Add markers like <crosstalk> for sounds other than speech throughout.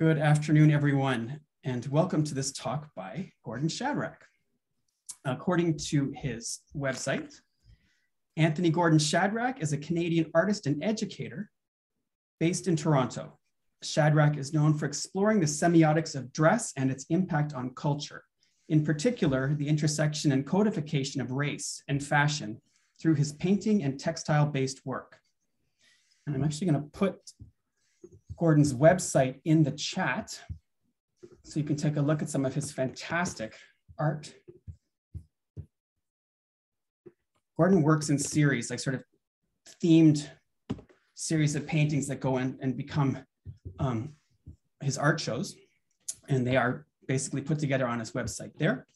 Good afternoon, everyone, and welcome to this talk by Gordon Shadrach. According to his website, Anthony Gordon Shadrach is a Canadian artist and educator based in Toronto. Shadrach is known for exploring the semiotics of dress and its impact on culture, in particular, the intersection and codification of race and fashion through his painting and textile-based work. And I'm actually gonna put Gordon's website in the chat so you can take a look at some of his fantastic art. Gordon works in series, like sort of themed series of paintings that go in and become um, his art shows. And they are basically put together on his website there.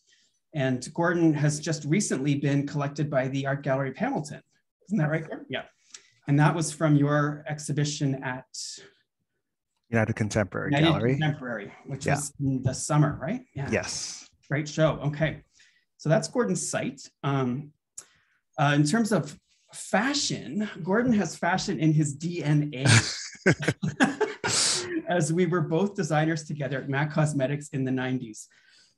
And Gordon has just recently been collected by the Art Gallery of Hamilton. Isn't that right, Gordon? Yeah. And that was from your exhibition at United Contemporary United Gallery. Contemporary, which Yeah. was in the summer, right? Yeah. Yes. Great show. Okay. So that's Gordon's site. Um, uh, in terms of fashion, Gordon has fashion in his DNA. <laughs> As we were both designers together at MAC Cosmetics in the 90s,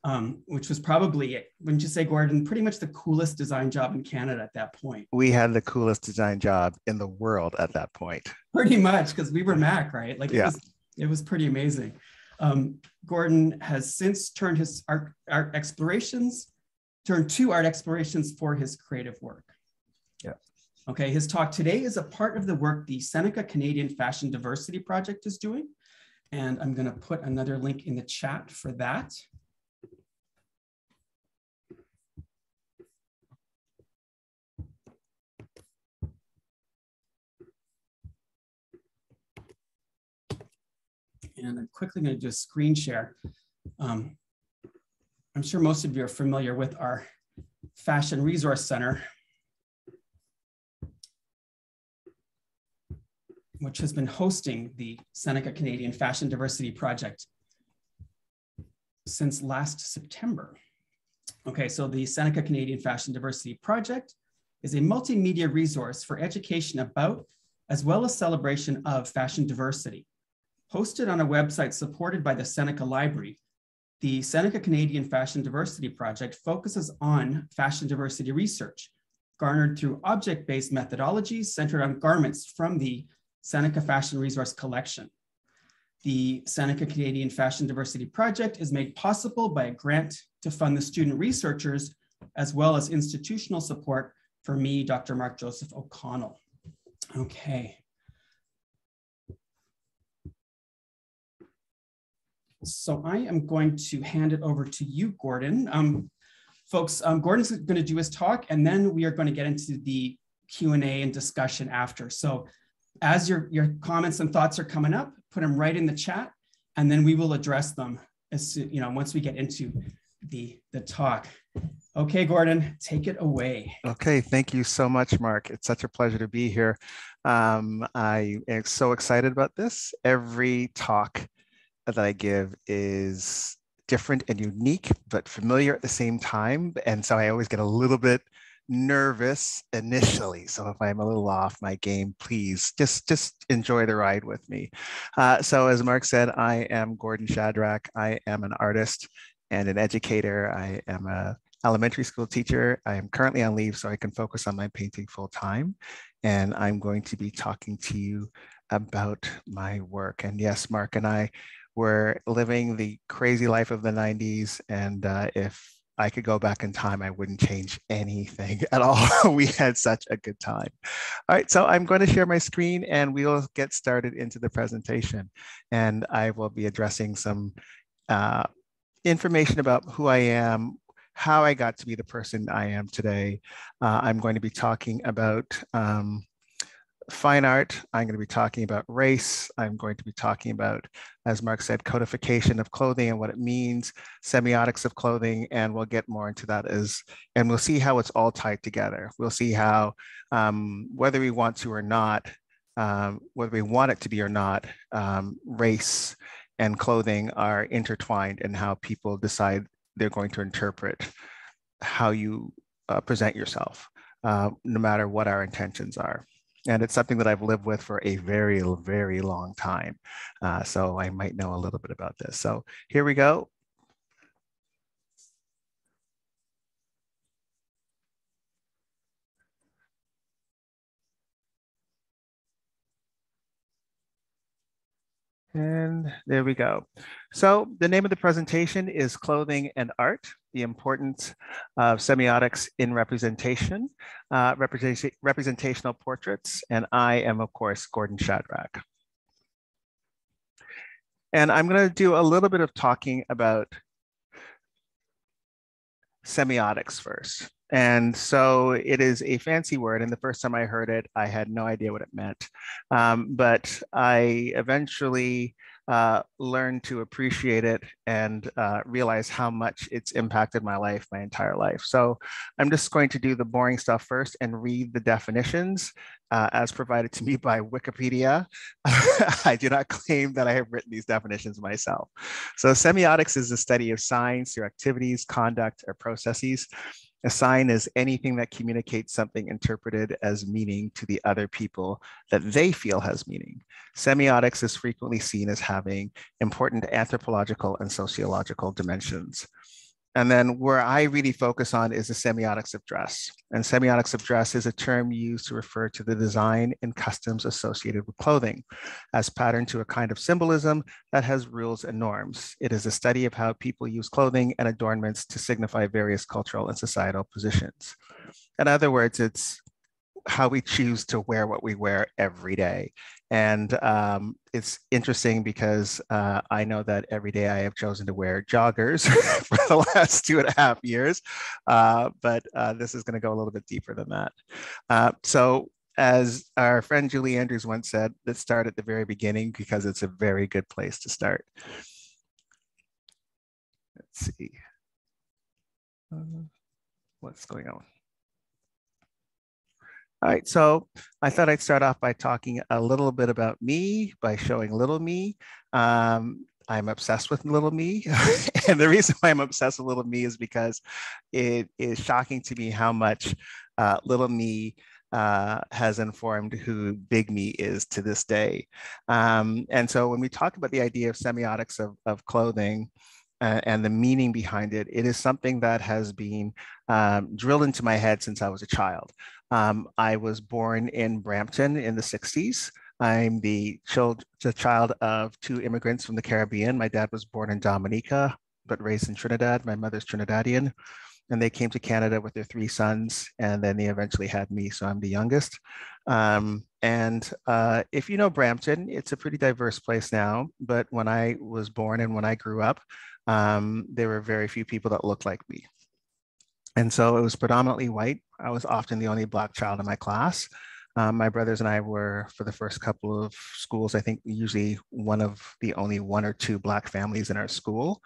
um, which was probably, wouldn't you say, Gordon, pretty much the coolest design job in Canada at that point. We had the coolest design job in the world at that point. pretty much because we were Mac, right? Like it Yeah. was it was pretty amazing. Um, Gordon has since turned his art, art explorations, turned to art explorations for his creative work. Yeah. Okay, his talk today is a part of the work the Seneca Canadian Fashion Diversity Project is doing. And I'm gonna put another link in the chat for that. And I'm quickly going to do a screen share. Um, I'm sure most of you are familiar with our Fashion Resource Center, which has been hosting the Seneca Canadian Fashion Diversity Project since last September. Okay, so the Seneca Canadian Fashion Diversity Project is a multimedia resource for education about, as well as celebration of fashion diversity. Hosted on a website supported by the Seneca Library, the Seneca Canadian Fashion Diversity Project focuses on fashion diversity research garnered through object-based methodologies centered on garments from the Seneca Fashion Resource Collection. The Seneca Canadian Fashion Diversity Project is made possible by a grant to fund the student researchers, as well as institutional support for me, Dr. Mark Joseph O'Connell. Okay. So I am going to hand it over to you, Gordon. Um, folks, um, Gordon's going to do his talk, and then we are going to get into the Q&A and discussion after. So as your, your comments and thoughts are coming up, put them right in the chat, and then we will address them as soon, you know, once we get into the, the talk. Okay, Gordon, take it away. Okay, thank you so much, Mark. It's such a pleasure to be here. Um, I am so excited about this. Every talk that I give is different and unique, but familiar at the same time. And so I always get a little bit nervous initially. So if I'm a little off my game, please just, just enjoy the ride with me. Uh, so as Mark said, I am Gordon Shadrach. I am an artist and an educator. I am a elementary school teacher. I am currently on leave so I can focus on my painting full time. And I'm going to be talking to you about my work. And yes, Mark and I were living the crazy life of the 90s. And uh, if I could go back in time, I wouldn't change anything <laughs> at all. we had such a good time. All right, so I'm going to share my screen and we'll get started into the presentation. And I will be addressing some uh, information about who I am, how I got to be the person I am today. Uh, I'm going to be talking about um, fine art. I'm going to be talking about race. I'm going to be talking about, as Mark said, codification of clothing and what it means, semiotics of clothing, and we'll get more into that as, and we'll see how it's all tied together. We'll see how, um, whether we want to or not, um, whether we want it to be or not, um, race and clothing are intertwined in how people decide they're going to interpret how you uh, present yourself, uh, no matter what our intentions are. And it's something that I've lived with for a very, very long time. Uh, so I might know a little bit about this. So here we go. And there we go. So the name of the presentation is Clothing and Art, the importance of semiotics in representation, uh, representation representational portraits. And I am, of course, Gordon Shadrach. And I'm going to do a little bit of talking about semiotics first. And so it is a fancy word. And the first time I heard it, I had no idea what it meant. Um, but I eventually uh, learned to appreciate it and uh, realize how much it's impacted my life, my entire life. So I'm just going to do the boring stuff first and read the definitions uh, as provided to me <laughs> by Wikipedia. <laughs> I do not claim that I have written these definitions myself. So semiotics is the study of signs through activities, conduct, or processes a sign is anything that communicates something interpreted as meaning to the other people that they feel has meaning. Semiotics is frequently seen as having important anthropological and sociological dimensions. And then where I really focus on is the semiotics of dress. And semiotics of dress is a term used to refer to the design and customs associated with clothing as patterned to a kind of symbolism that has rules and norms. It is a study of how people use clothing and adornments to signify various cultural and societal positions. In other words, it's how we choose to wear what we wear every day. And um, it's interesting because uh, I know that every day I have chosen to wear joggers <laughs> for the last two and a half years, uh, but uh, this is going to go a little bit deeper than that. Uh, so, as our friend Julie Andrews once said, let's start at the very beginning because it's a very good place to start. Let's see. Uh, what's going on? All right, so I thought I'd start off by talking a little bit about me, by showing little me. Um, I'm obsessed with little me. <laughs> and the reason why I'm obsessed with little me is because it is shocking to me how much uh, little me uh, has informed who big me is to this day. Um, and so when we talk about the idea of semiotics of, of clothing, uh, and the meaning behind it, it is something that has been um, drilled into my head since I was a child. Um, I was born in Brampton in the 60s. I'm the child, the child of two immigrants from the Caribbean. My dad was born in Dominica, but raised in Trinidad. My mother's Trinidadian. And they came to Canada with their three sons, and then they eventually had me, so I'm the youngest. Um, and uh, if you know Brampton, it's a pretty diverse place now. But when I was born and when I grew up, um, there were very few people that looked like me. And so it was predominantly white. I was often the only Black child in my class. Um, my brothers and I were, for the first couple of schools, I think usually one of the only one or two Black families in our school.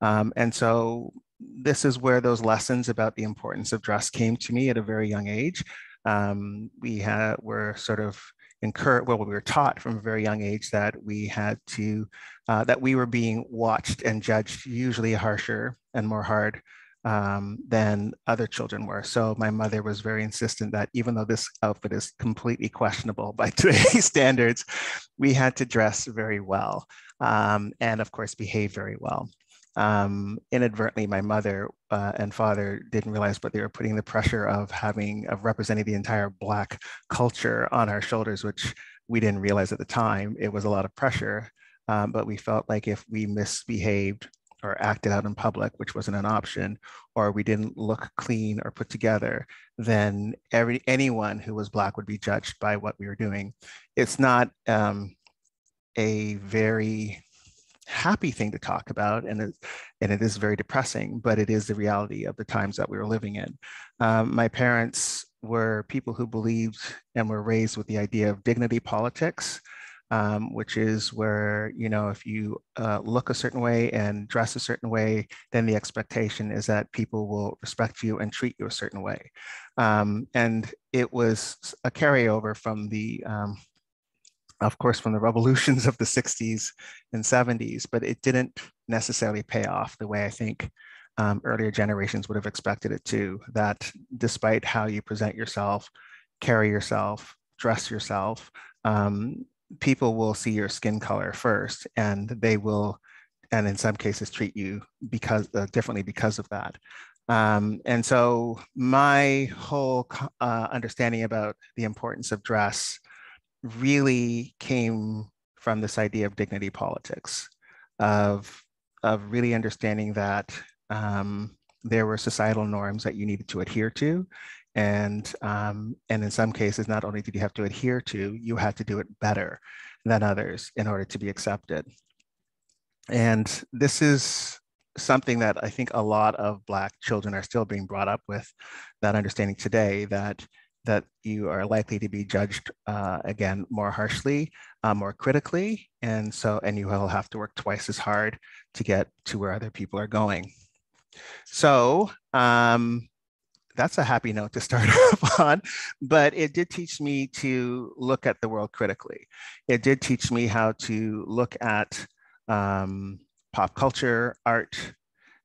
Um, and so this is where those lessons about the importance of dress came to me at a very young age. Um, we had, were sort of well, we were taught from a very young age that we had to, uh, that we were being watched and judged usually harsher and more hard um, than other children were. So my mother was very insistent that even though this outfit is completely questionable by <laughs> today's standards, we had to dress very well um, and of course behave very well. Um, inadvertently, my mother uh, and father didn't realize, but they were putting the pressure of having, of representing the entire Black culture on our shoulders, which we didn't realize at the time. It was a lot of pressure, um, but we felt like if we misbehaved or acted out in public, which wasn't an option, or we didn't look clean or put together, then every anyone who was black would be judged by what we were doing. It's not um, a very happy thing to talk about, and it, and it is very depressing, but it is the reality of the times that we were living in. Um, my parents were people who believed and were raised with the idea of dignity politics um, which is where, you know, if you uh, look a certain way and dress a certain way, then the expectation is that people will respect you and treat you a certain way. Um, and it was a carryover from the, um, of course, from the revolutions of the 60s and 70s, but it didn't necessarily pay off the way I think um, earlier generations would have expected it to, that despite how you present yourself, carry yourself, dress yourself, um, people will see your skin color first and they will, and in some cases treat you because uh, differently because of that. Um, and so my whole uh, understanding about the importance of dress really came from this idea of dignity politics, of, of really understanding that um, there were societal norms that you needed to adhere to. And, um, and in some cases, not only did you have to adhere to, you had to do it better than others in order to be accepted. And this is something that I think a lot of Black children are still being brought up with that understanding today that that you are likely to be judged uh, again more harshly, uh, more critically, and so and you will have to work twice as hard to get to where other people are going. So um, that's a happy note to start <laughs> off on, but it did teach me to look at the world critically. It did teach me how to look at um, pop culture, art,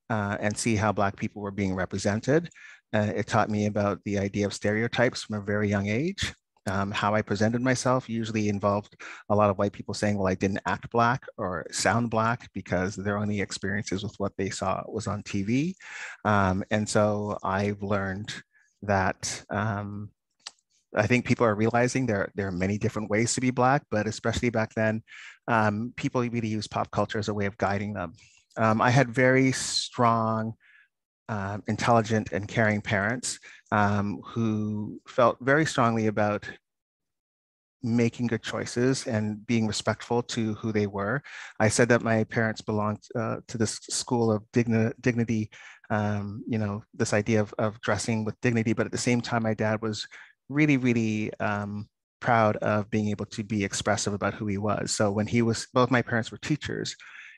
uh, and see how Black people were being represented. Uh, it taught me about the idea of stereotypes from a very young age. Um, how I presented myself usually involved a lot of white people saying, well, I didn't act Black or sound Black because their only experiences with what they saw was on TV. Um, and so I've learned that um, I think people are realizing there, there are many different ways to be Black, but especially back then, um, people really use pop culture as a way of guiding them. Um, I had very strong, uh, intelligent, and caring parents um, who felt very strongly about making good choices and being respectful to who they were. I said that my parents belonged uh, to this school of digni dignity, um, you know, this idea of, of dressing with dignity, but at the same time, my dad was really, really um, proud of being able to be expressive about who he was. So when he was, both my parents were teachers,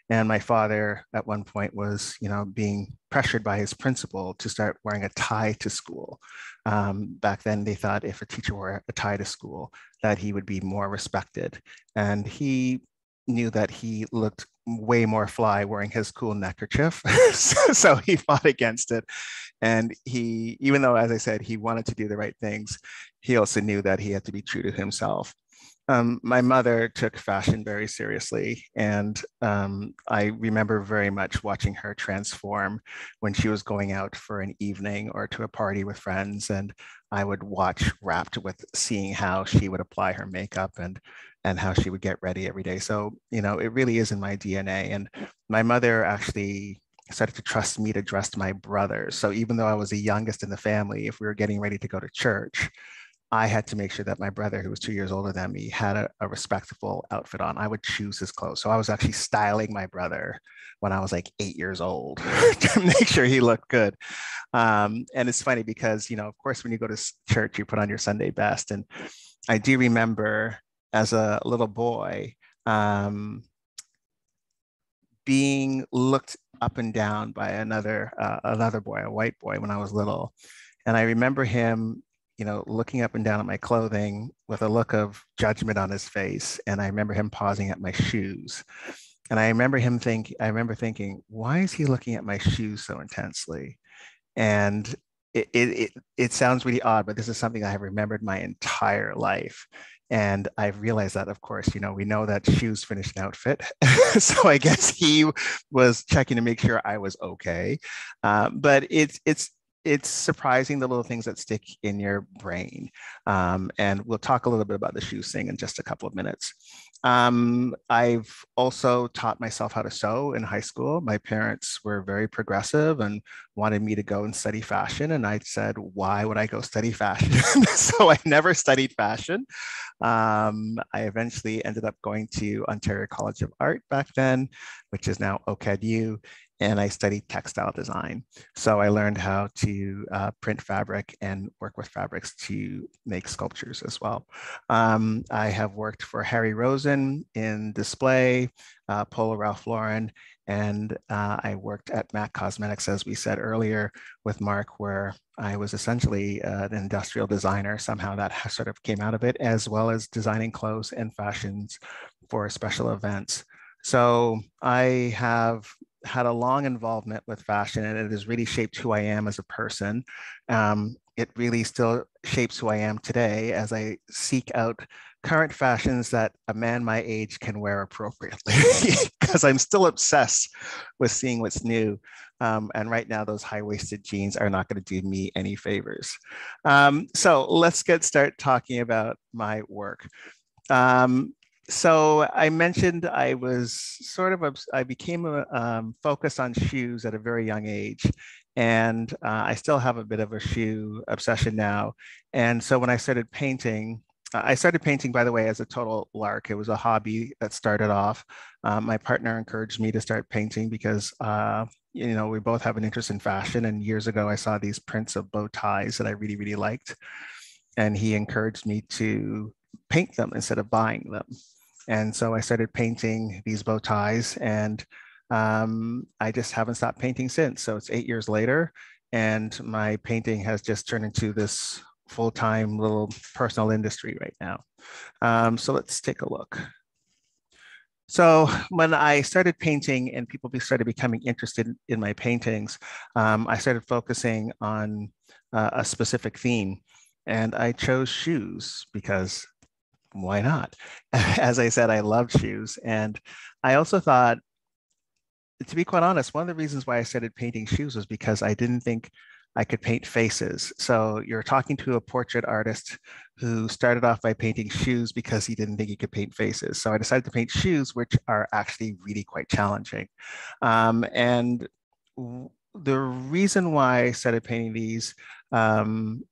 and my father at one point was, you know, being pressured by his principal to start wearing a tie to school. Um, back then, they thought if a teacher wore a tie to school, that he would be more respected. And he knew that he looked way more fly wearing his cool neckerchief. <laughs> so he fought against it. And he, even though, as I said, he wanted to do the right things, he also knew that he had to be true to himself. Um, my mother took fashion very seriously, and um, I remember very much watching her transform when she was going out for an evening or to a party with friends. And I would watch rapt with seeing how she would apply her makeup and and how she would get ready every day. So, you know, it really is in my DNA. And my mother actually started to trust me to dress my brothers. So even though I was the youngest in the family, if we were getting ready to go to church, I had to make sure that my brother, who was two years older than me, had a, a, respectable outfit on. I would choose his clothes. So I was actually styling my brother when I was like eight years old <laughs> to make sure he looked good. Um, and it's funny because, you know, of course, when you go to church, you put on your Sunday best. And I do remember as a little boy um, being looked up and down by another uh, another boy, a white boy, when I was little, and I remember him, you know, looking up and down at my clothing with a look of judgment on his face, and I remember him pausing at my shoes, and I remember him think, I remember thinking, why is he looking at my shoes so intensely? And it, it, it, it sounds really odd, but this is something I have remembered my entire life. And I've realized that, of course, you know, we know that shoes finish an outfit. <laughs> so I guess he was checking to make sure I was okay. Um, but it's, it's, it's surprising the little things that stick in your brain. Um, and we'll talk a little bit about the shoes thing in just a couple of minutes. Um, I've also taught myself how to sew in high school. My parents were very progressive and wanted me to go and study fashion. And I said, why would I go study fashion? <laughs> so I never studied fashion. Um, I eventually ended up going to Ontario College of Art back then, which is now OCADU and I studied textile design. So I learned how to uh, print fabric and work with fabrics to make sculptures as well. Um, I have worked for Harry Rosen in display, uh, Polo Ralph Lauren, and uh, I worked at MAC Cosmetics, as we said earlier, with Mark, where I was essentially uh, an industrial designer. Somehow that sort of came out of it, as well as designing clothes and fashions for special events. So I have had a long involvement with fashion and it has really shaped who I am as a person. Um, it really still shapes who I am today as I seek out current fashions that a man my age can wear appropriately <laughs> <laughs> because I'm still obsessed with seeing what's new. Um, and right now, those high waisted jeans are not going to do me any favors. Um, so let's get start talking about my work. Um, so I mentioned I was sort of, I became a, um, on shoes at a very young age. And uh, I still have a bit of a shoe obsession now. And so when I started painting, I started painting, by the way, as a total lark. It was a hobby that started off. Um, my partner encouraged me to start painting because, uh, you know, we both have an interest in fashion. And years ago, I saw these prints of bow ties that I really, really liked. And he encouraged me to paint them instead of buying them. And so I started painting these bow ties and um, I just haven't stopped painting since. So it's eight years later and my painting has just turned into this full-time little personal industry right now. Um, so let's take a look. So when I started painting and people started becoming interested in my paintings, um, I started focusing on uh, a specific theme. And I chose shoes because why not? <laughs> As I said, I love shoes. And I also thought, to be quite honest, one of the reasons why I started painting shoes was because I didn't think I could paint faces. So you're talking to a portrait artist who started off by painting shoes because he didn't think he could paint faces. So I decided to paint shoes, which are actually really quite challenging. Um, and the reason why I started painting these um,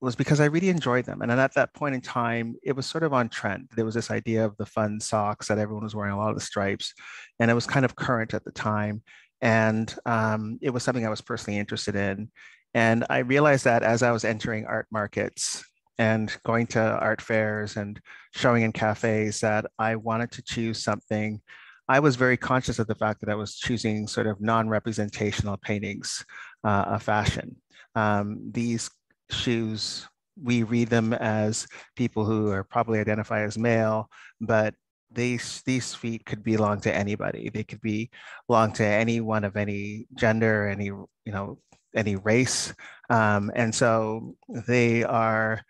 was because I really enjoyed them. And at that point in time, it was sort of on trend. There was this idea of the fun socks that everyone was wearing, a lot of the stripes, and it was kind of current at the time. And um, it was something I was personally interested in. And I realized that as I was entering art markets and going to art fairs and showing in cafes, that I wanted to choose something. I was very conscious of the fact that I was choosing sort of non representational paintings uh, of fashion. Um, these shoes, we read them as people who are probably identify as male, but these these feet could belong to anybody. They could be belong to anyone of any gender, any you know, any race, um, and so they are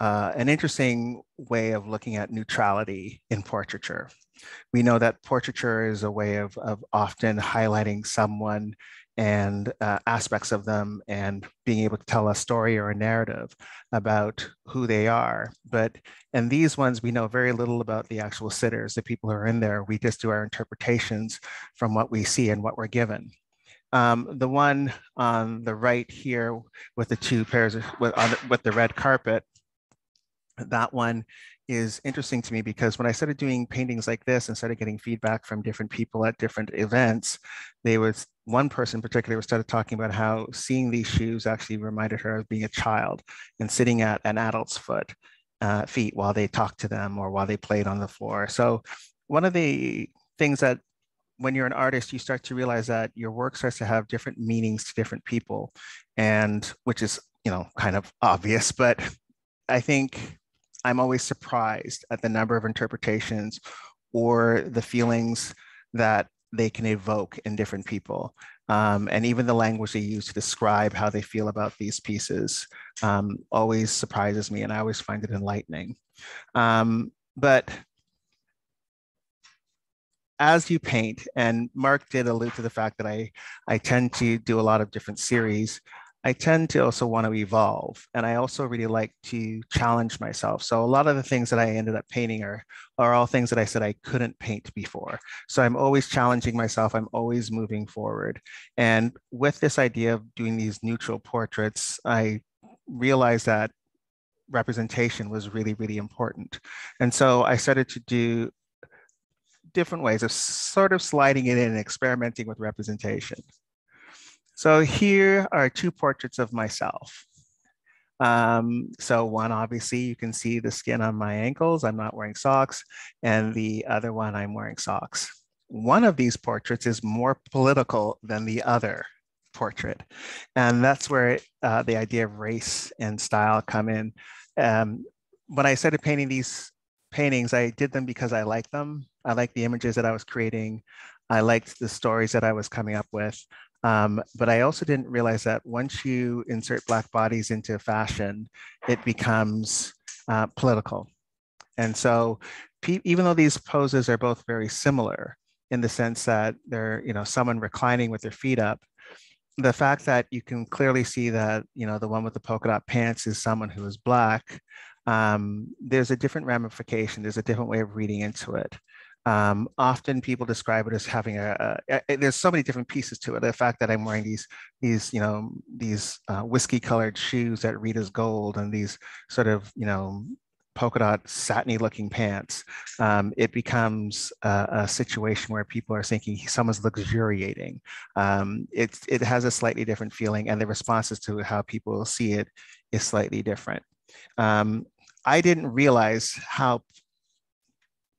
uh, an interesting way of looking at neutrality in portraiture. We know that portraiture is a way of, of often highlighting someone and uh, aspects of them and being able to tell a story or a narrative about who they are. But in these ones, we know very little about the actual sitters, the people who are in there. We just do our interpretations from what we see and what we're given. Um, the one on the right here with the two pairs of, with, the, with the red carpet, that one is interesting to me because when I started doing paintings like this and started getting feedback from different people at different events, they was one person in particular started talking about how seeing these shoes actually reminded her of being a child and sitting at an adult's foot uh, feet while they talked to them or while they played on the floor. So one of the things that when you're an artist, you start to realize that your work starts to have different meanings to different people, and which is you know kind of obvious, <laughs> but I think I'm always surprised at the number of interpretations or the feelings that they can evoke in different people. Um, and even the language they use to describe how they feel about these pieces um, always surprises me and I always find it enlightening. Um, but as you paint, and Mark did allude to the fact that I, I tend to do a lot of different series, I tend to also want to evolve. And I also really like to challenge myself. So a lot of the things that I ended up painting are, are all things that I said I couldn't paint before. So I'm always challenging myself. I'm always moving forward. And with this idea of doing these neutral portraits, I realized that representation was really, really important. And so I started to do different ways of sort of sliding it in and experimenting with representation. So here are two portraits of myself. Um, so one, obviously, you can see the skin on my ankles. I'm not wearing socks. And the other one, I'm wearing socks. One of these portraits is more political than the other portrait. And that's where uh, the idea of race and style come in. Um, when I started painting these paintings, I did them because I like them. I like the images that I was creating. I liked the stories that I was coming up with. Um, but I also didn't realize that once you insert Black bodies into fashion, it becomes uh, political. And so even though these poses are both very similar in the sense that they're, you know, someone reclining with their feet up, the fact that you can clearly see that, you know, the one with the polka dot pants is someone who is Black, um, there's a different ramification, there's a different way of reading into it. Um, often people describe it as having a, a, a, there's so many different pieces to it. The fact that I'm wearing these, these, you know, these uh, whiskey colored shoes that read as gold and these sort of, you know, polka dot satiny looking pants, um, it becomes a, a, situation where people are thinking someone's luxuriating. Um, it, it has a slightly different feeling and the responses to how people see it is slightly different. Um, I didn't realize how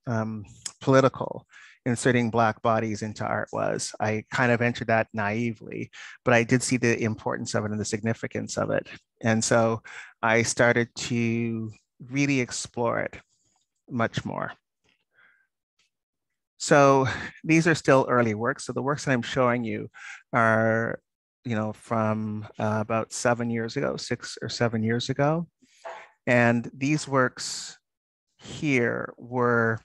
um, political inserting black bodies into art was. I kind of entered that naively, but I did see the importance of it and the significance of it. And so I started to really explore it much more. So these are still early works. So the works that I'm showing you are, you know, from uh, about seven years ago, six or seven years ago. And these works here were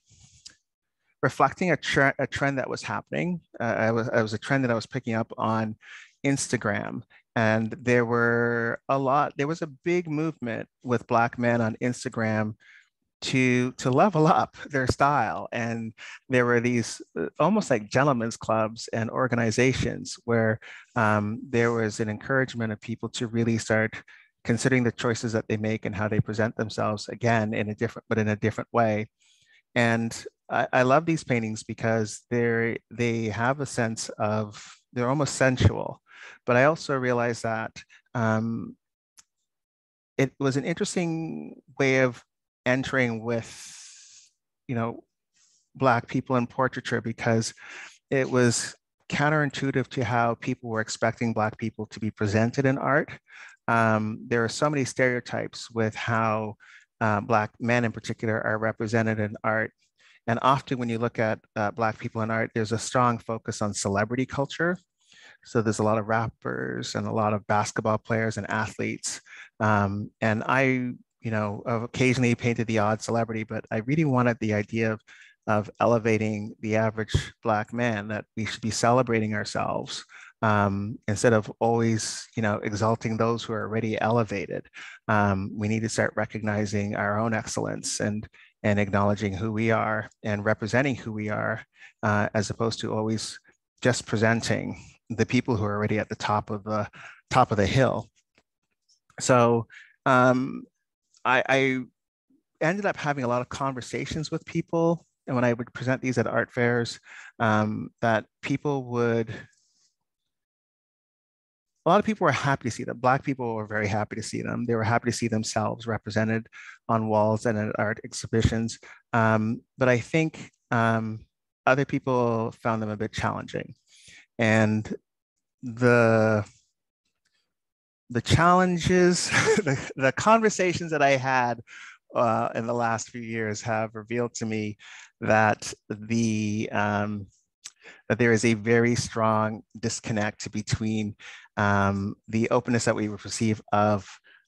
reflecting a, tre a trend that was happening. Uh, I was, it was a trend that I was picking up on Instagram. And there were a lot, there was a big movement with Black men on Instagram to to level up their style and there were these uh, almost like gentlemen's clubs and organizations where um, there was an encouragement of people to really start considering the choices that they make and how they present themselves again in a different but in a different way and I, I love these paintings because they're they have a sense of they're almost sensual. But i also realized that um, it was an interesting way of entering with you know black people in portraiture because it was counterintuitive to how people were expecting black people to be presented in art. Um, there are so many stereotypes with how uh, Black men in particular are represented in art. And often when you look at uh, Black people in art, there's a strong focus on celebrity culture. So there's a lot of rappers and a lot of basketball players and athletes. Um, and I, you know, occasionally painted the odd celebrity, but I really wanted the idea of, of elevating the average Black man, that we should be celebrating ourselves um, instead of always, you know, exalting those who are already elevated. Um, we need to start recognizing our own excellence and and acknowledging who we are and representing who we are, uh, as opposed to always just presenting the people who are already at the top of the top of the hill. So um, I, I ended up having a lot of conversations with people and when I would present these at art fairs, um, that people would a lot of people were happy to see them. Black people were very happy to see them. They were happy to see themselves represented on walls and at art exhibitions. Um, but I think um, other people found them a bit challenging. And the the challenges, <laughs> the, the conversations that I had uh, in the last few years have revealed to me that the um, that there is a very strong disconnect between um, the openness that we perceive of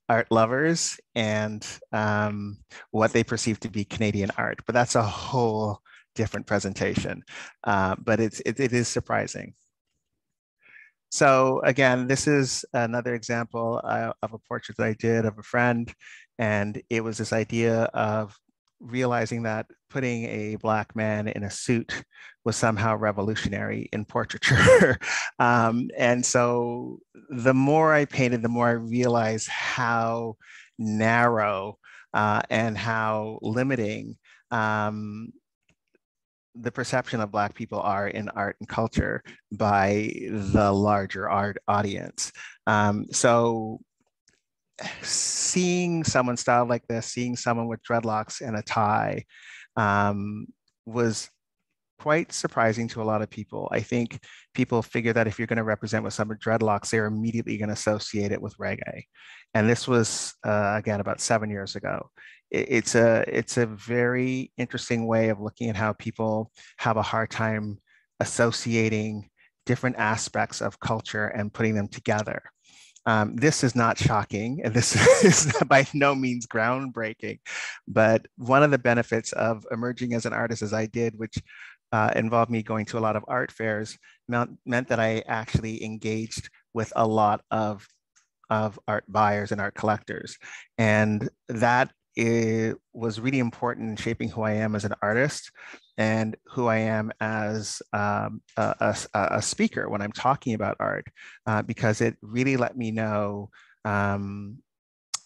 art lovers and um, what they perceive to be Canadian art. But that's a whole different presentation. Uh, but it's, it, it is surprising. So again, this is another example uh, of a portrait that I did of a friend. And it was this idea of realizing that putting a black man in a suit was somehow revolutionary in portraiture. <laughs> um, and so the more I painted, the more I realized how narrow uh, and how limiting um, the perception of Black people are in art and culture by the larger art audience. Um, so seeing someone styled like this, seeing someone with dreadlocks and a tie um, was quite surprising to a lot of people. I think people figure that if you're going to represent with some dreadlocks, they're immediately going to associate it with reggae. And this was, uh, again, about seven years ago. It, it's, a, it's a very interesting way of looking at how people have a hard time associating different aspects of culture and putting them together. Um, this is not shocking, and this <laughs> is by no means groundbreaking. But one of the benefits of emerging as an artist, as I did, which uh, involved me going to a lot of art fairs, meant, meant that I actually engaged with a lot of, of art buyers and art collectors. And that it was really important in shaping who I am as an artist and who I am as um, a, a, a, speaker when I'm talking about art, uh, because it really let me know, um,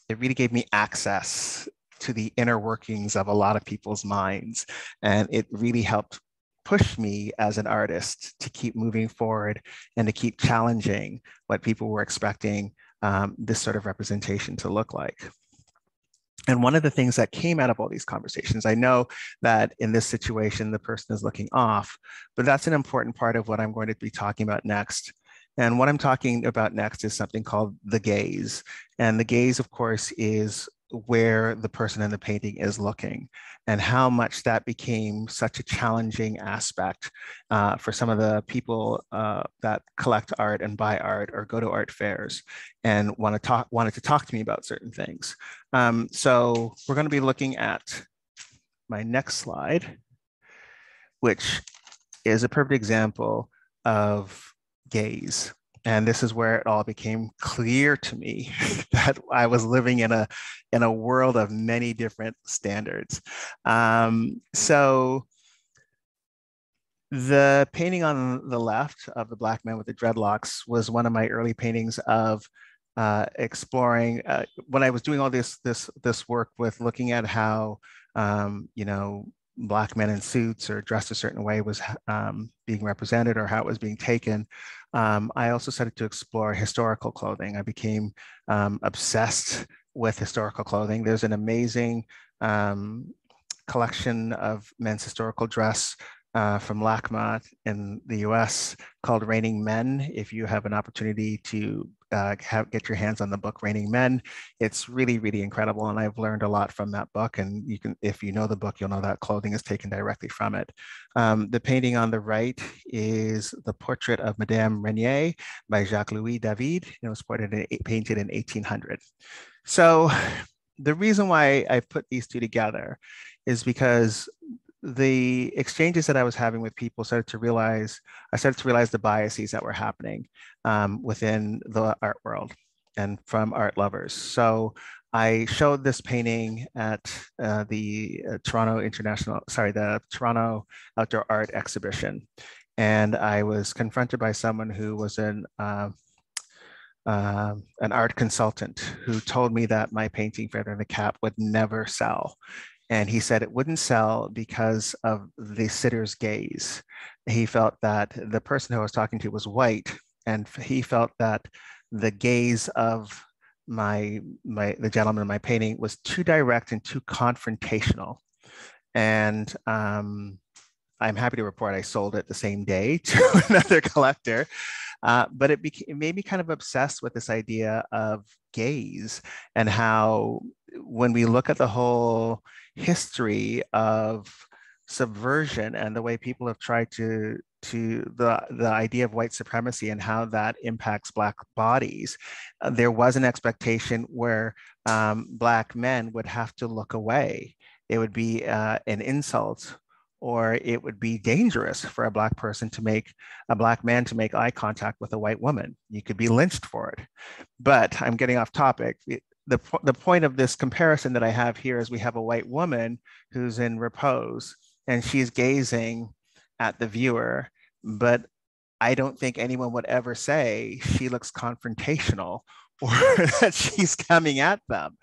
it really gave me access to the inner workings of a lot of people's minds. And it really helped push me as an artist to keep moving forward and to keep challenging what people were expecting um, this sort of representation to look like. And one of the things that came out of all these conversations, I know that in this situation, the person is looking off, but that's an important part of what I'm going to be talking about next. And what I'm talking about next is something called the gaze. And the gaze, of course, is where the person in the painting is looking and how much that became such a challenging aspect uh, for some of the people uh, that collect art and buy art or go to art fairs and want to talk wanted to talk to me about certain things. Um, so we're going to be looking at my next slide, which is a perfect example of gaze. And this is where it all became clear to me <laughs> that I was living in a in a world of many different standards. Um, so the painting on the left of the black man with the dreadlocks was one of my early paintings of uh, exploring uh, when I was doing all this this this work with looking at how um, you know black men in suits or dressed a certain way was um, being represented or how it was being taken. Um, I also started to explore historical clothing. I became um, obsessed with historical clothing. There's an amazing um, collection of men's historical dress uh, from LACMA in the US called Reigning Men. If you have an opportunity to uh, have, get your hands on the book Reigning Men, it's really, really incredible. And I've learned a lot from that book. And you can, if you know the book, you'll know that clothing is taken directly from it. Um, the painting on the right is the portrait of Madame Récamier by Jacques-Louis David. It was in, painted in 1800. So <sighs> the reason why I put these two together is because the exchanges that I was having with people started to realize, I started to realize the biases that were happening um, within the art world and from art lovers. So I showed this painting at uh, the uh, Toronto International, sorry, the Toronto Outdoor Art Exhibition. And I was confronted by someone who was an, uh, uh, an art consultant who told me that my painting Feather in the Cap would never sell. And he said it wouldn't sell because of the sitter's gaze. He felt that the person who I was talking to was white, and he felt that the gaze of my my the gentleman in my painting was too direct and too confrontational. And um, I'm happy to report I sold it the same day <laughs> to another collector. Uh, but it, it made me kind of obsessed with this idea of gaze and how when we look at the whole history of subversion and the way people have tried to to the the idea of white supremacy and how that impacts black bodies uh, there was an expectation where um, black men would have to look away it would be uh, an insult or it would be dangerous for a black person to make a black man to make eye contact with a white woman. You could be lynched for it. But i'm getting off topic. The, the point of this comparison that I have here is we have a white woman who's in repose and she's gazing at the viewer, but I don't think anyone would ever say she looks confrontational <laughs> or that she's coming at them.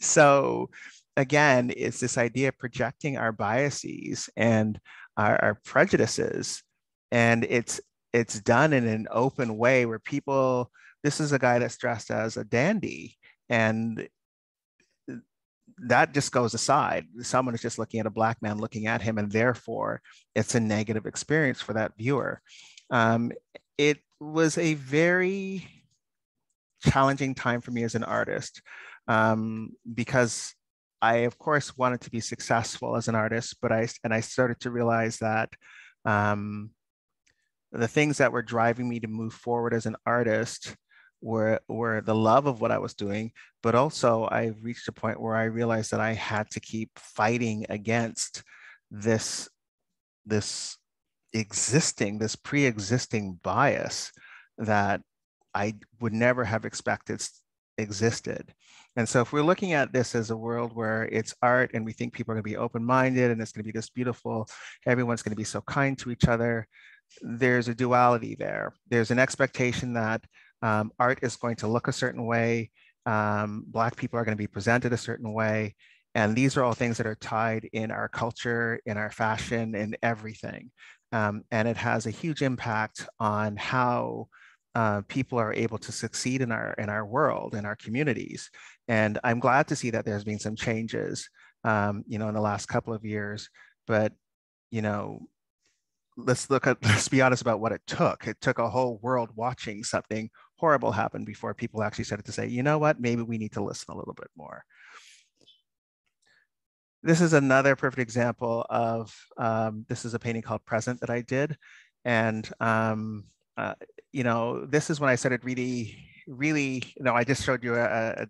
So again, it's this idea of projecting our biases and our, our prejudices. And it's it's done in an open way where people, this is a guy that's dressed as a dandy and that just goes aside. Someone is just looking at a black man looking at him, and therefore it's a negative experience for that viewer. Um, it was a very challenging time for me as an artist um, because I, of course, wanted to be successful as an artist, but I and I started to realize that um, the things that were driving me to move forward as an artist were were the love of what I was doing, but also I reached a point where I realized that I had to keep fighting against this this existing this pre-existing bias that I would never have expected existed. And so if we're looking at this as a world where it's art and we think people are going to be open-minded and it's going to be this beautiful, everyone's going to be so kind to each other, there's a duality there. There's an expectation that um, art is going to look a certain way, um, Black people are going to be presented a certain way, and these are all things that are tied in our culture, in our fashion, in everything. Um, and it has a huge impact on how uh, people are able to succeed in our in our world in our communities. And i'm glad to see that there's been some changes um, you know in the last couple of years. But you know let's look at let's be honest about what it took. It took a whole world watching something horrible happen before people actually started to say you know what? Maybe we need to listen a little bit more. This is another perfect example of um, this is a painting called present that i did. And um, uh, you know, this is when I started really, really, you know, I just showed you a, a,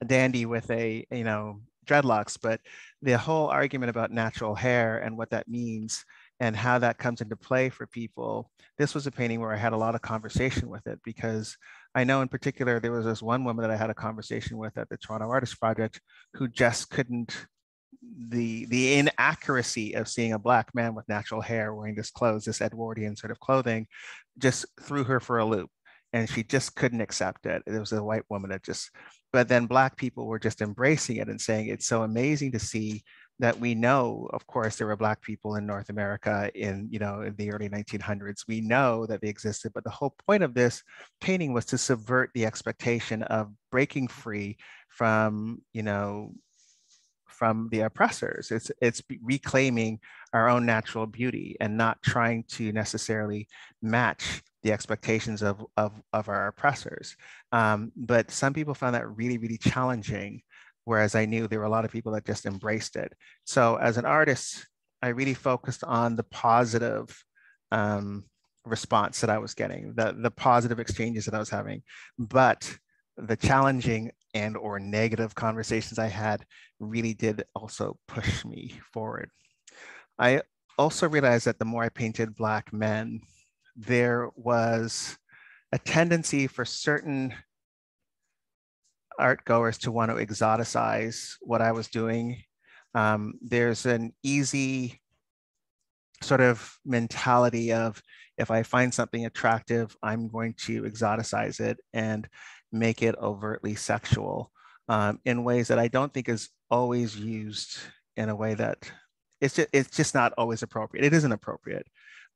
a dandy with a, you know, dreadlocks, but the whole argument about natural hair and what that means and how that comes into play for people. This was a painting where I had a lot of conversation with it because I know in particular there was this one woman that I had a conversation with at the Toronto Artist Project who just couldn't the the inaccuracy of seeing a black man with natural hair wearing this clothes, this Edwardian sort of clothing, just threw her for a loop, and she just couldn't accept it. It was a white woman that just, but then black people were just embracing it and saying it's so amazing to see that we know of course there were black people in north america in you know in the early 1900s we know that they existed but the whole point of this painting was to subvert the expectation of breaking free from you know from the oppressors. It's it's reclaiming our own natural beauty and not trying to necessarily match the expectations of of, of our oppressors. Um, but some people found that really really challenging, whereas I knew there were a lot of people that just embraced it. So as an artist, I really focused on the positive. Um, response that I was getting, the, the positive exchanges that I was having. But the challenging and or negative conversations I had really did also push me forward. I also realized that the more I painted Black men, there was a tendency for certain art goers to want to exoticize what I was doing. Um, there's an easy sort of mentality of if I find something attractive, I'm going to exoticize it. And make it overtly sexual um, in ways that I don't think is always used in a way that it's just, it's just not always appropriate. It isn't appropriate.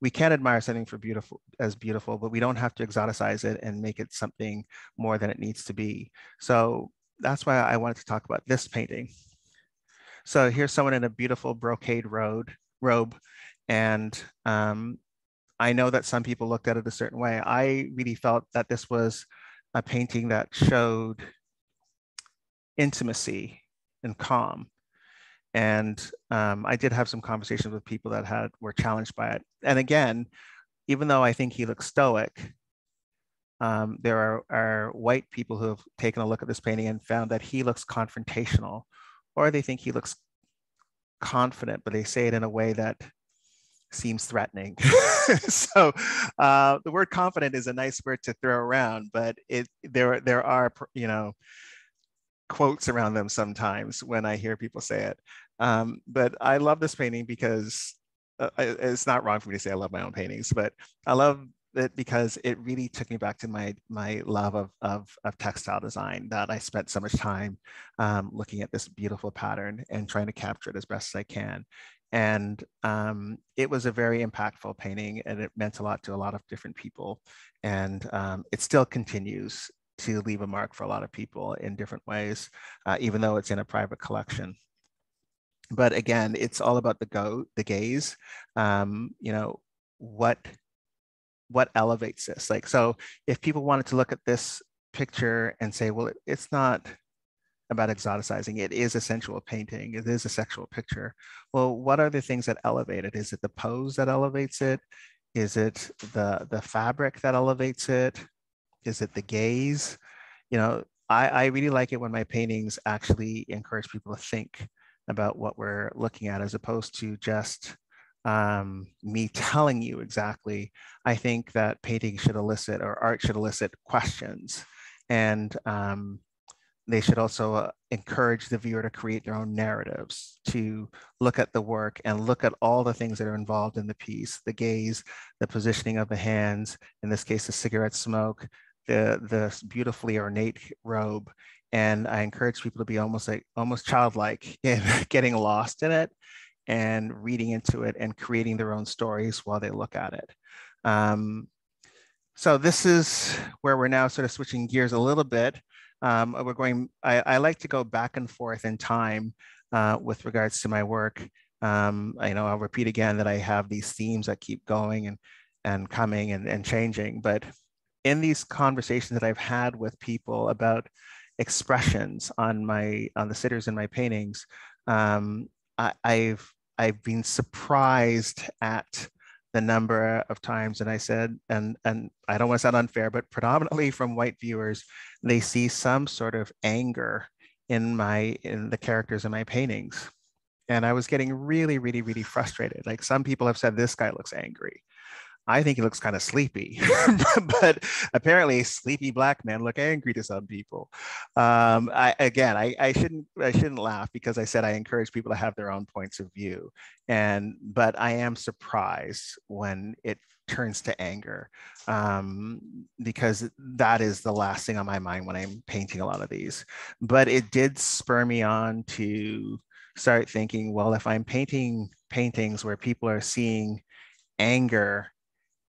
We can admire something for beautiful as beautiful, but we don't have to exoticize it and make it something more than it needs to be. So that's why I wanted to talk about this painting. So here's someone in a beautiful brocade road, robe, and um, I know that some people looked at it a certain way. I really felt that this was a painting that showed intimacy and calm. And um, I did have some conversations with people that had were challenged by it. And again, even though I think he looks stoic, um, there are, are white people who have taken a look at this painting and found that he looks confrontational, or they think he looks confident, but they say it in a way that seems threatening. <laughs> so uh, the word confident is a nice word to throw around, but it there there are you know quotes around them sometimes when I hear people say it. Um, but I love this painting because uh, it's not wrong for me to say I love my own paintings, but I love it because it really took me back to my my love of of, of textile design that I spent so much time um, looking at this beautiful pattern and trying to capture it as best as I can. And um, it was a very impactful painting and it meant a lot to a lot of different people. And um, it still continues to leave a mark for a lot of people in different ways, uh, even though it's in a private collection. But again, it's all about the go, the gaze. Um, you know, what what elevates this? Like, so if people wanted to look at this picture and say, well, it's not about exoticizing. It is a sensual painting. It is a sexual picture. Well, what are the things that elevate it? Is it the pose that elevates it? Is it the, the fabric that elevates it? Is it the gaze? You know, I, I really like it when my paintings actually encourage people to think about what we're looking at as opposed to just um, me telling you exactly. I think that painting should elicit or art should elicit questions. And um, they should also uh, encourage the viewer to create their own narratives, to look at the work and look at all the things that are involved in the piece, the gaze, the positioning of the hands, in this case, the cigarette smoke, the, the beautifully ornate robe. And I encourage people to be almost like almost childlike <laughs> in getting lost in it and reading into it and creating their own stories while they look at it. Um, so this is where we're now sort of switching gears a little bit. Um, we're going, I, I, like to go back and forth in time uh, with regards to my work. Um, I know I'll repeat again that I have these themes that keep going and, and coming and, and changing, but in these conversations that I've had with people about expressions on my, on the sitters in my paintings, um, I, I've, I've been surprised at the number of times and i said and and i don't want to sound unfair but predominantly from white viewers they see some sort of anger in my in the characters in my paintings. And i was getting really really really frustrated. Like some people have said this guy looks angry I think he looks kind of sleepy, <laughs> but apparently sleepy black men look angry to some people. Um, I, again, I, I, shouldn't I shouldn't laugh because I said I encourage people to have their own points of view, and but I am surprised when it turns to anger um, because that is the last thing on my mind when I'm painting a lot of these. But it did spur me on to start thinking, well, if I'm painting paintings where people are seeing anger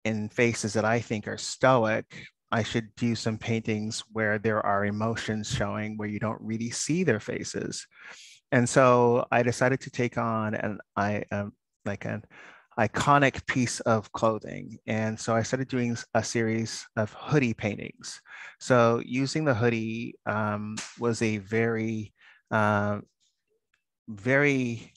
in faces that I think are stoic, I should do some paintings where there are emotions showing where you don't really see their faces. And so I decided to take on an I um, like an iconic piece of clothing. And so I started doing a series of hoodie paintings. So using the hoodie um, was a very, uh, very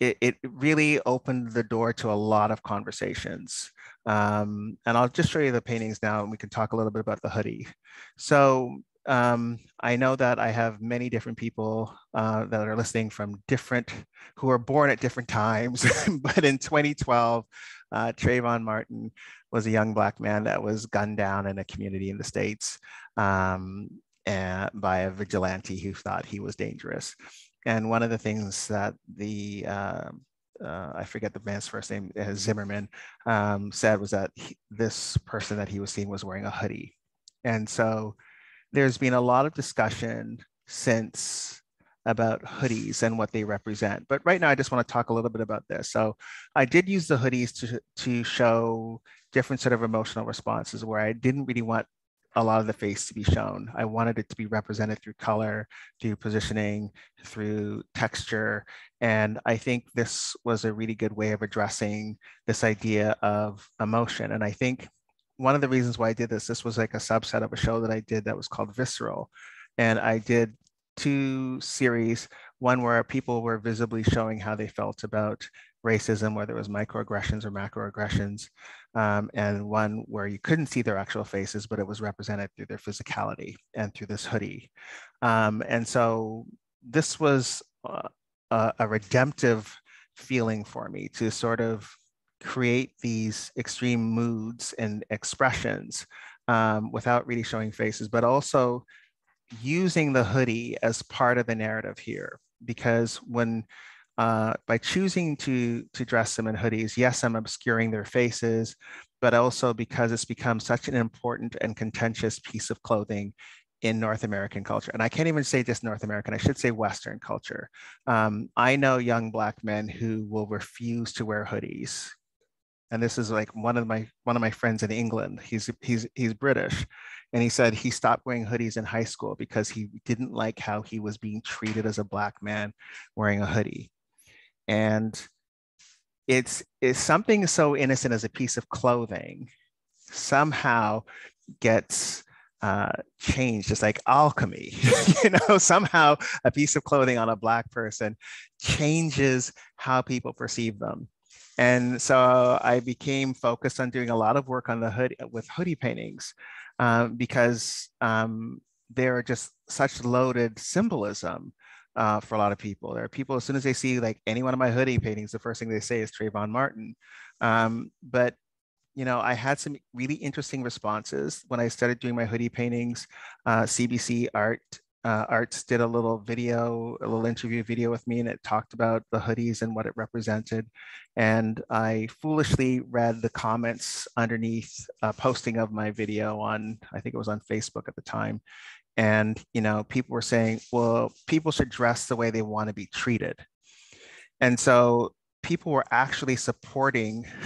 it, it really opened the door to a lot of conversations. Um, and I'll just show you the paintings now and we can talk a little bit about the hoodie. So um, I know that I have many different people uh, that are listening from different, who are born at different times. <laughs> but in 2012, uh, Trayvon Martin was a young black man that was gunned down in a community in the States um, and, by a vigilante who thought he was dangerous. And one of the things that the uh, uh, I forget the man's first name, uh, Zimmerman, um, said was that he, this person that he was seeing was wearing a hoodie. And so there's been a lot of discussion since about hoodies and what they represent. But right now, I just want to talk a little bit about this. So I did use the hoodies to, to show different sort of emotional responses where I didn't really want a lot of the face to be shown. I wanted it to be represented through color, through positioning, through texture. And I think this was a really good way of addressing this idea of emotion. And I think one of the reasons why I did this, this was like a subset of a show that I did that was called Visceral. And I did two series, one where people were visibly showing how they felt about racism, whether it was microaggressions or macroaggressions, um, and one where you couldn't see their actual faces, but it was represented through their physicality and through this hoodie. Um, and so this was uh, a, a redemptive feeling for me to sort of create these extreme moods and expressions um, without really showing faces, but also using the hoodie as part of the narrative here. Because when uh, by choosing to, to dress them in hoodies, yes, I'm obscuring their faces, but also because it's become such an important and contentious piece of clothing in North American culture. And I can't even say just North American, I should say Western culture. Um, I know young Black men who will refuse to wear hoodies. And this is like one of my one of my friends in England. He's he's he's British, and he said he stopped wearing hoodies in high school because he didn't like how he was being treated as a black man wearing a hoodie and it's it's something so innocent as a piece of clothing somehow gets uh, changed, just like alchemy. <laughs> you know, somehow a piece of clothing on a black person changes how people perceive them. And so I became focused on doing a lot of work on the hood with hoodie paintings um, because um, they're just such loaded symbolism uh, for a lot of people. There are people, as soon as they see like any one of my hoodie paintings, the first thing they say is Trayvon Martin. Um, but you know, I had some really interesting responses when I started doing my hoodie paintings. Uh, CBC Art uh, Arts did a little video, a little interview video with me, and it talked about the hoodies and what it represented. And I foolishly read the comments underneath a posting of my video on, I think it was on Facebook at the time. And you know, people were saying, well, people should dress the way they want to be treated. And so people were actually supporting <laughs>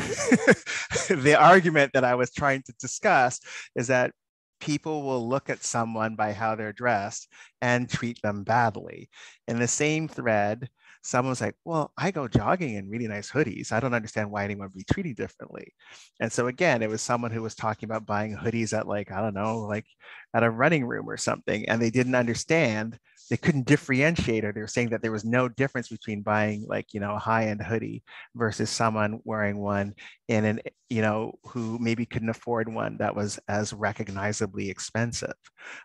the argument that I was trying to discuss is that people will look at someone by how they're dressed and treat them badly. In the same thread, someone's like, well, I go jogging in really nice hoodies. I don't understand why anyone would be treated differently. And so again, it was someone who was talking about buying hoodies at like, I don't know, like at a running room or something. And they didn't understand they couldn't differentiate or they were saying that there was no difference between buying like you know a high-end hoodie versus someone wearing one in an you know who maybe couldn't afford one that was as recognizably expensive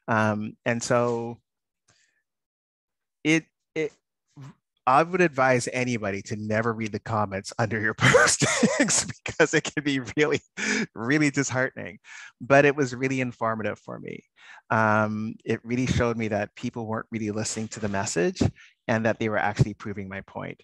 um, and so it it I would advise anybody to never read the comments under your <laughs> postings because it can be really, really disheartening. But it was really informative for me. Um, it really showed me that people weren't really listening to the message and that they were actually proving my point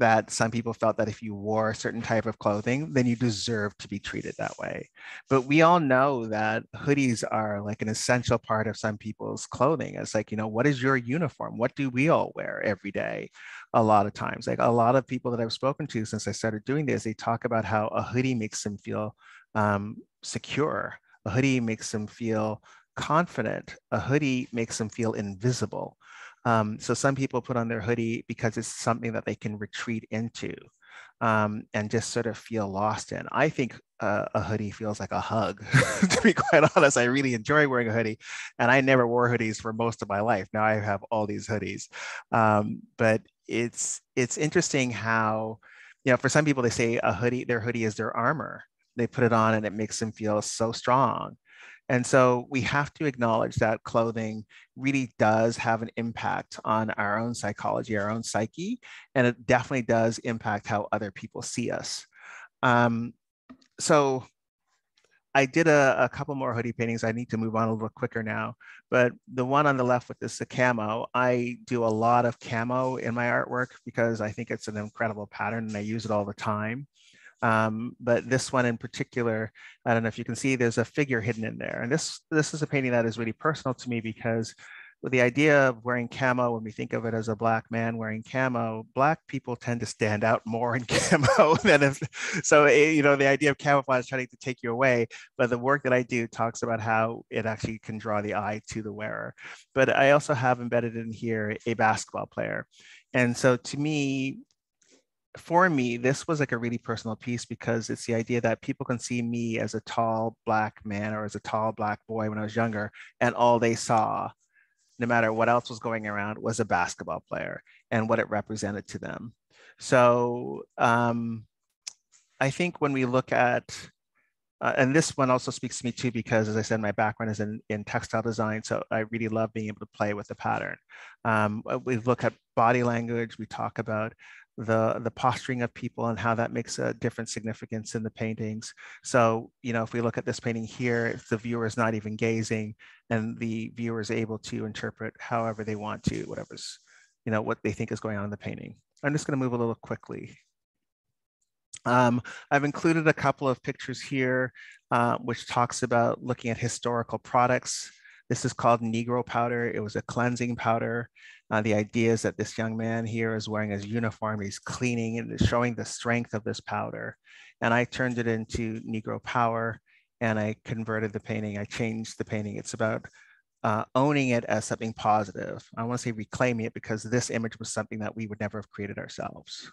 that some people felt that if you wore a certain type of clothing, then you deserve to be treated that way. But we all know that hoodies are like an essential part of some people's clothing. It's like, you know, what is your uniform? What do we all wear every day? A lot of times, like a lot of people that I've spoken to since I started doing this, they talk about how a hoodie makes them feel um, secure. A hoodie makes them feel confident. A hoodie makes them feel invisible. Um, so some people put on their hoodie because it's something that they can retreat into um, and just sort of feel lost in. I think uh, a hoodie feels like a hug, <laughs> to be quite honest. I really enjoy wearing a hoodie and I never wore hoodies for most of my life. Now I have all these hoodies. Um, but it's, it's interesting how, you know, for some people, they say a hoodie, their hoodie is their armor. They put it on and it makes them feel so strong. And so we have to acknowledge that clothing really does have an impact on our own psychology, our own psyche, and it definitely does impact how other people see us. Um, so I did a, a, couple more hoodie paintings. I need to move on a little quicker now, but the one on the left with this the camo, I do a lot of camo in my artwork because I think it's an incredible pattern and I use it all the time. Um, but this one in particular, I don't know if you can see, there's a figure hidden in there. And this, this is a painting that is really personal to me because with the idea of wearing camo, when we think of it as a black man wearing camo, black people tend to stand out more in <laughs> camo than if, so, eh, you know, the idea of camouflage trying to take you away, but the work that I do talks about how it actually can draw the eye to the wearer. But I also have embedded in here a basketball player. And so to me, for me, this was like a really personal piece because it's the idea that people can see me as a tall black man or as a tall black boy when I was younger, and all they saw, no matter what else was going around, was a basketball player and what it represented to them. So um, I think when we look at, uh, and this one also speaks to me too, because as I said, my background is in, in textile design. So I really love being able to play with the pattern. Um, we look at body language, we talk about the the posturing of people and how that makes a different significance in the paintings. So, you know, if we look at this painting here, if the viewer is not even gazing and the viewer is able to interpret however they want to, whatever's, you know, what they think is going on in the painting. I'm just going to move a little quickly. Um, I've included a couple of pictures here, uh, which talks about looking at historical products. This is called Negro powder. It was a cleansing powder. Uh, the idea is that this young man here is wearing his uniform, he's cleaning and showing the strength of this powder. And I turned it into Negro power and I converted the painting. I changed the painting. It's about uh, owning it as something positive. I want to say reclaiming it because this image was something that we would never have created ourselves.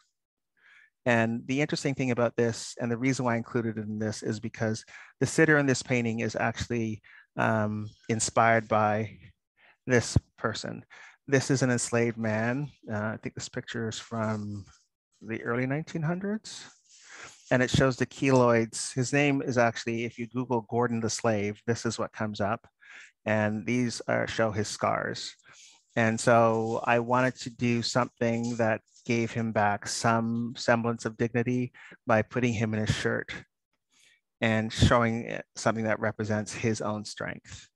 And the interesting thing about this, and the reason why I included it in this is because the sitter in this painting is actually um, inspired by this person this is an enslaved man. Uh, I think this picture is from the early 1900s. and it shows the keloids. His name is actually, if you Google Gordon the Slave, this is what comes up. And these are, show his scars. And so I wanted to do something that gave him back some semblance of dignity by putting him in a shirt and showing something that represents his own strength.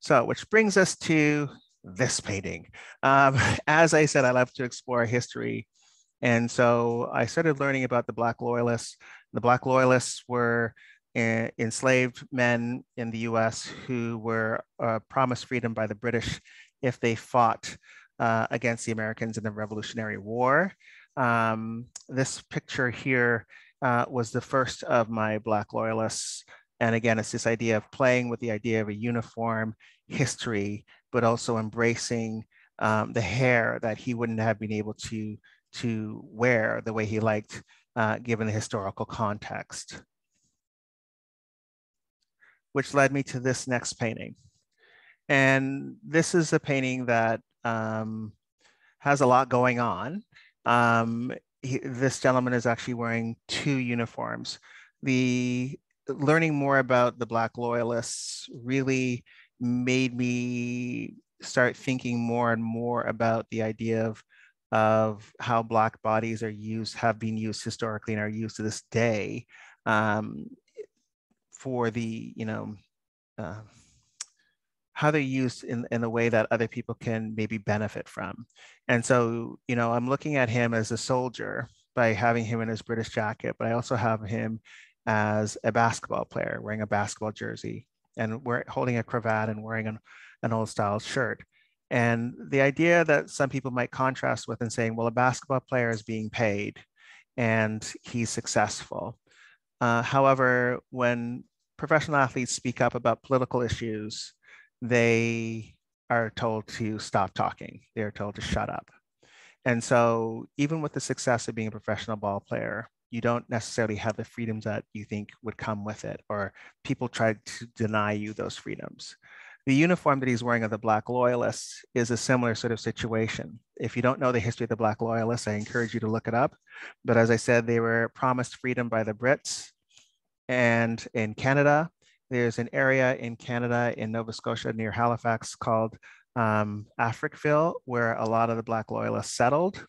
So, which brings us to this painting. Um, <laughs> as I said, I love to explore history. And so I started learning about the Black Loyalists. The Black Loyalists were uh, enslaved men in the US who were uh, promised freedom by the British if they fought uh, against the Americans in the Revolutionary War. Um, this picture here uh, was the first of my Black Loyalists. And again, it's this idea of playing with the idea of a uniform history, but also embracing um, the hair that he wouldn't have been able to, to wear the way he liked, uh, given the historical context. Which led me to this next painting. And this is a painting that um, has a lot going on. Um, he, this gentleman is actually wearing two uniforms. The learning more about the Black Loyalists really made me start thinking more and more about the idea of of how black bodies are used have been used historically and are used to this day um, for the you know uh, how they're used in, in a way that other people can maybe benefit from. And so, you know, I'm looking at him as a soldier by having him in his British jacket, but I also have him as a basketball player wearing a basketball jersey and we're holding a cravat and wearing an, an old style shirt. And the idea that some people might contrast with and saying, well, a basketball player is being paid and he's successful. Uh, however, when professional athletes speak up about political issues, they are told to stop talking. They're told to shut up. And so, even with the success of being a professional ball player, you don't necessarily have the freedoms that you think would come with it, or people try to deny you those freedoms. The uniform that he's wearing of the Black Loyalists is a similar sort of situation. If you don't know the history of the Black Loyalists, I encourage you to look it up. But as I said, they were promised freedom by the Brits and in Canada. There's an area in Canada, in Nova Scotia, near Halifax, called um, Africville, where a lot of the Black Loyalists settled.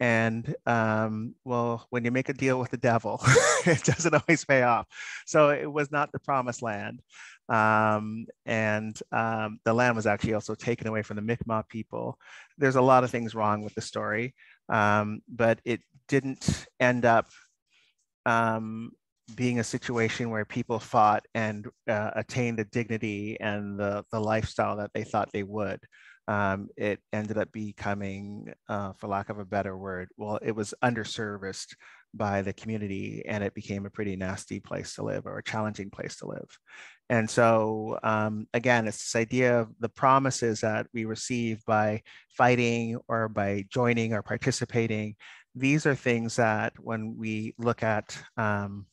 And um, well, when you make a deal with the devil, <laughs> it doesn't always pay off. So it was not the promised land. Um, and um, the land was actually also taken away from the Mi'kmaq people. There's a lot of things wrong with the story, um, but it didn't end up um, being a situation where people fought and uh, attained the dignity and the, the lifestyle that they thought they would. Um, it ended up becoming, uh, for lack of a better word, well, it was underserviced by the community and it became a pretty nasty place to live or a challenging place to live. And so, um, again, it's this idea of the promises that we receive by fighting or by joining or participating. These are things that when we look at um,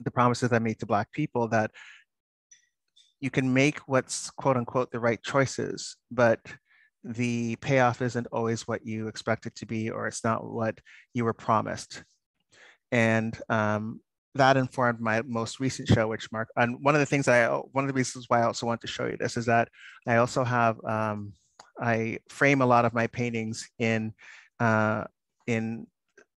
the promises I made to Black people that you can make what's quote unquote the right choices, but the payoff isn't always what you expect it to be, or it's not what you were promised. And um, that informed my most recent show, which Mark, and one of the things I, one of the reasons why I also want to show you this is that I also have, um, I frame a lot of my paintings in, uh, in,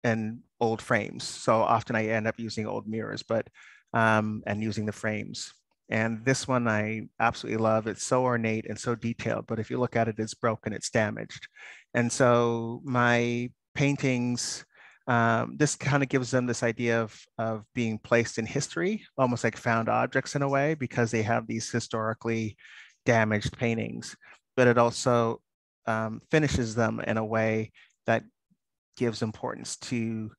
in old frames. So often I end up using old mirrors, but um, and using the frames. And this one I absolutely love. It's so ornate and so detailed, but if you look at it, it's broken, it's damaged. And so my paintings, um, this kind of gives them this idea of, of being placed in history, almost like found objects in a way, because they have these historically damaged paintings, but it also um, finishes them in a way that gives importance to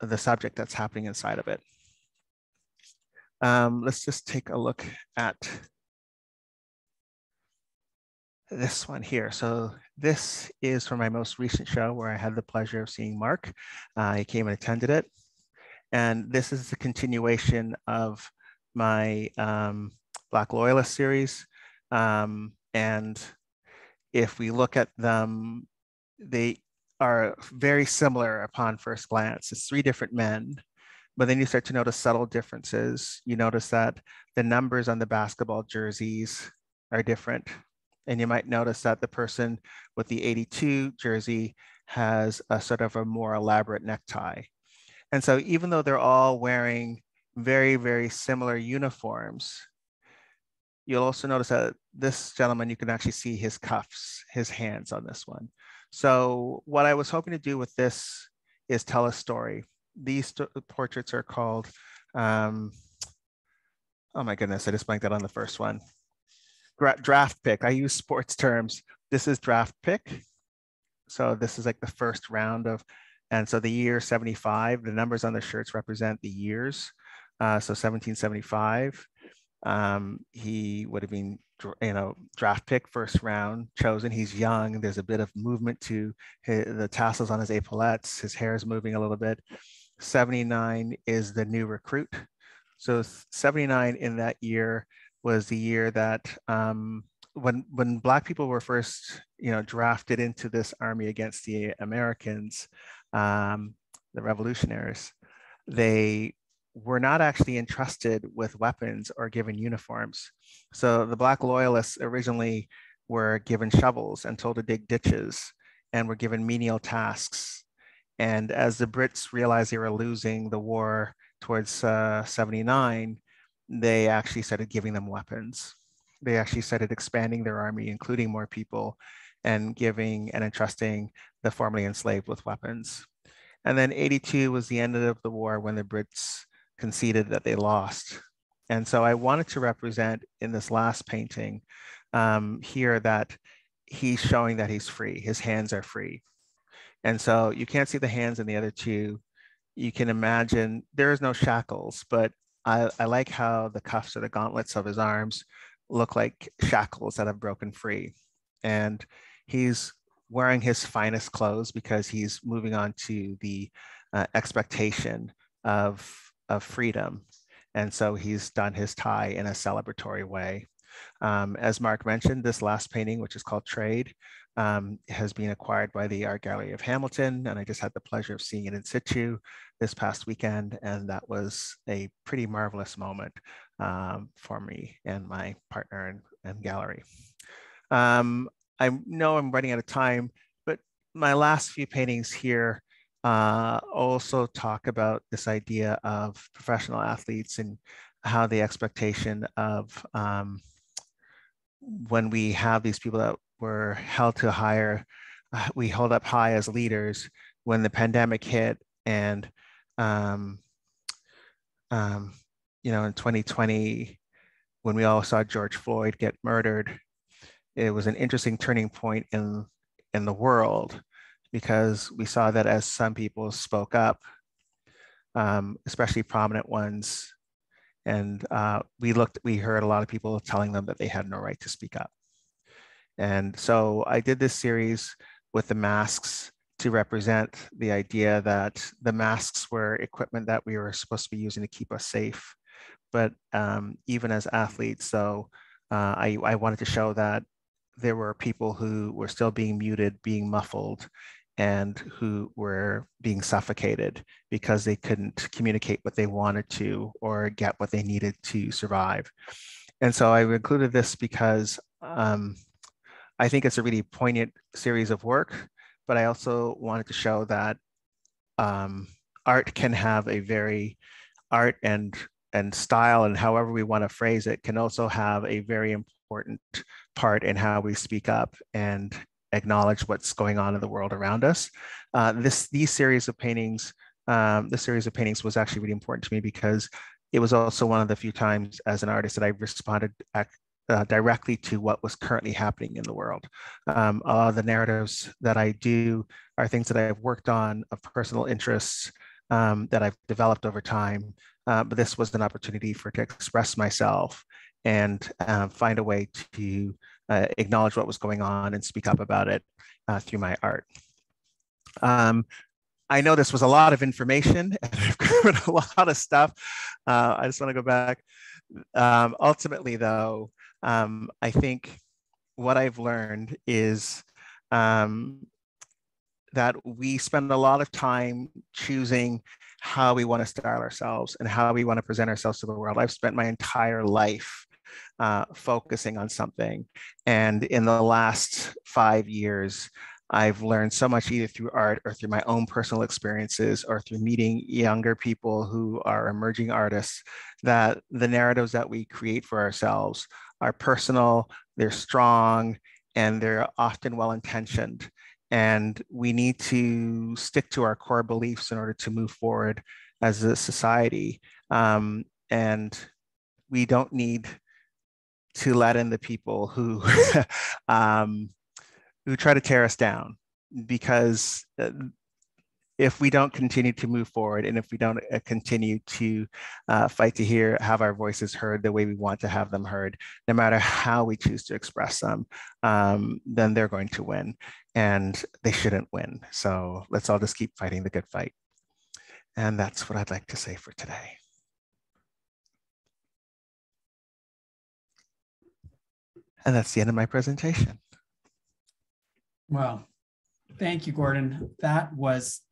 the subject that's happening inside of it. Um, let's just take a look at this one here. So this is from my most recent show where I had the pleasure of seeing Mark. Uh, he came and attended it. And this is the continuation of my um, Black Loyalist series. Um, and if we look at them, they are very similar upon first glance. It's three different men, but then you start to notice subtle differences. You notice that the numbers on the basketball jerseys are different. And you might notice that the person with the 82 jersey has a sort of a more elaborate necktie. And so even though they're all wearing very, very similar uniforms, you'll also notice that this gentleman, you can actually see his cuffs, his hands on this one. So what I was hoping to do with this is tell a story. These portraits are called, um, oh my goodness, I just blanked out on the first one. draft pick, I use sports terms. This is draft pick. So this is like the first round of, and so the year 75, the numbers on the shirts represent the years. Uh, so 1775, um, he would have been, you know, draft pick first round chosen. He's young. There's a bit of movement to his, the tassels on his epaulettes. His hair is moving a little bit. 79 is the new recruit. So 79 in that year was the year that um, when when black people were first you know drafted into this army against the Americans, um, the revolutionaries, they were not actually entrusted with weapons or given uniforms. So the Black Loyalists originally were given shovels and told to dig ditches and were given menial tasks. And as the Brits realized they were losing the war towards uh, 79, they actually started giving them weapons. They actually started expanding their army, including more people, and giving and entrusting the formerly enslaved with weapons. And then 82 was the end of the war when the Brits conceded that they lost. And so I wanted to represent in this last painting um, here that he's showing that he's free. His hands are free. And so you can't see the hands in the other two. You can imagine there is no shackles, but I, I like how the cuffs or the gauntlets of his arms look like shackles that have broken free. And he's wearing his finest clothes because he's moving on to the uh, expectation of of freedom. And so he's done his tie in a celebratory way. Um, as Mark mentioned, this last painting, which is called Trade, um, has been acquired by the Art Gallery of Hamilton. And I just had the pleasure of seeing it in situ this past weekend. And that was a pretty marvelous moment um, for me and my partner and, and gallery. Um, I know I'm running out of time, but my last few paintings here uh, also talk about this idea of professional athletes and how the expectation of um, when we have these people that were held to higher, uh, we hold up high as leaders when the pandemic hit and um, um, you know in 2020 when we all saw George Floyd get murdered, it was an interesting turning point in in the world because we saw that as some people spoke up, um, especially prominent ones, and uh, we looked, we heard a lot of people telling them that they had no right to speak up. And so I did this series with the masks to represent the idea that the masks were equipment that we were supposed to be using to keep us safe. But um, even as athletes, so uh, I, I wanted to show that there were people who were still being muted, being muffled, and who were being suffocated because they couldn't communicate what they wanted to or get what they needed to survive. And so I included this because um, I think it's a really poignant series of work, but I also wanted to show that um, art can have a very art and and style and however we want to phrase it can also have a very important part in how we speak up and acknowledge what's going on in the world around us. Uh, this these series of paintings, um, this series of paintings was actually really important to me because it was also one of the few times as an artist that I responded uh, directly to what was currently happening in the world. Um, the narratives that I do are things that I've worked on of personal interests um, that I've developed over time. Uh, but this was an opportunity for to express myself and uh, find a way to uh, acknowledge what was going on and speak up about it uh, through my art. Um, I know this was a lot of information <laughs> and I've covered a lot of stuff. Uh, I just want to go back. Um, ultimately, though, um, I think what I've learned is um, that we spend a lot of time choosing how we want to style ourselves and how we want to present ourselves to the world. I've spent my entire life uh, focusing on something. And in the last five years, I've learned so much either through art or through my own personal experiences or through meeting younger people who are emerging artists that the narratives that we create for ourselves are personal, they're strong, and they're often well intentioned. And we need to stick to our core beliefs in order to move forward as a society. Um, and we don't need to let in the people who <laughs> um, who try to tear us down because uh, if we don't continue to move forward and if we don't uh, continue to uh, fight to hear have our voices heard the way we want to have them heard no matter how we choose to express them um, then they're going to win and they shouldn't win. So let's all just keep fighting the good fight. And that's what i'd like to say for today and that's the end of my presentation well, thank you, Gordon. That was